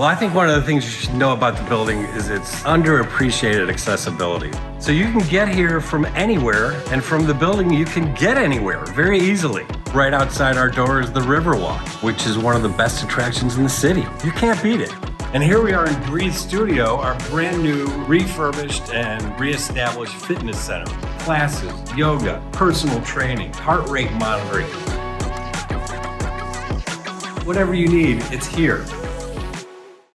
Well, I think one of the things you should know about the building is its underappreciated accessibility. So you can get here from anywhere, and from the building, you can get anywhere very easily. Right outside our door is the Riverwalk, which is one of the best attractions in the city. You can't beat it. And here we are in Breathe Studio, our brand new, refurbished, and reestablished fitness center. Classes, yoga, personal training, heart rate monitoring. Whatever you need, it's here.